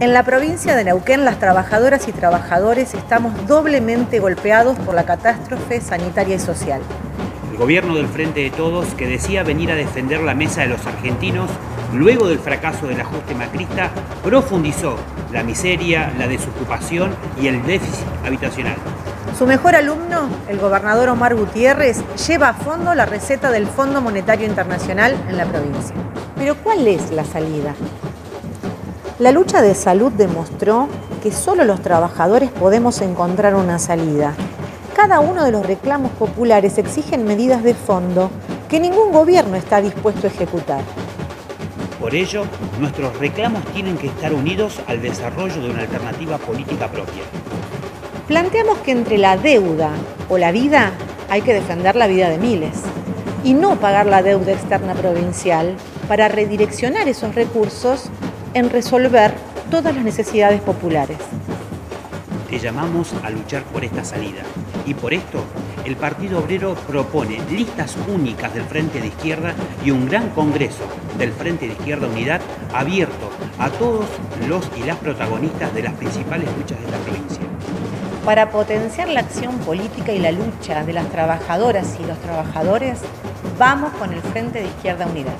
En la provincia de Neuquén, las trabajadoras y trabajadores estamos doblemente golpeados por la catástrofe sanitaria y social. El gobierno del Frente de Todos, que decía venir a defender la mesa de los argentinos, luego del fracaso del ajuste macrista, profundizó la miseria, la desocupación y el déficit habitacional. Su mejor alumno, el gobernador Omar Gutiérrez, lleva a fondo la receta del Fondo Monetario Internacional en la provincia. Pero ¿cuál es la salida? La lucha de salud demostró que solo los trabajadores podemos encontrar una salida. Cada uno de los reclamos populares exigen medidas de fondo que ningún gobierno está dispuesto a ejecutar. Por ello, nuestros reclamos tienen que estar unidos al desarrollo de una alternativa política propia. Planteamos que entre la deuda o la vida hay que defender la vida de miles y no pagar la deuda externa provincial para redireccionar esos recursos en resolver todas las necesidades populares. Te llamamos a luchar por esta salida y por esto el Partido Obrero propone listas únicas del Frente de Izquierda y un gran congreso del Frente de Izquierda Unidad abierto a todos los y las protagonistas de las principales luchas de la provincia. Para potenciar la acción política y la lucha de las trabajadoras y los trabajadores, vamos con el Frente de Izquierda Unidad.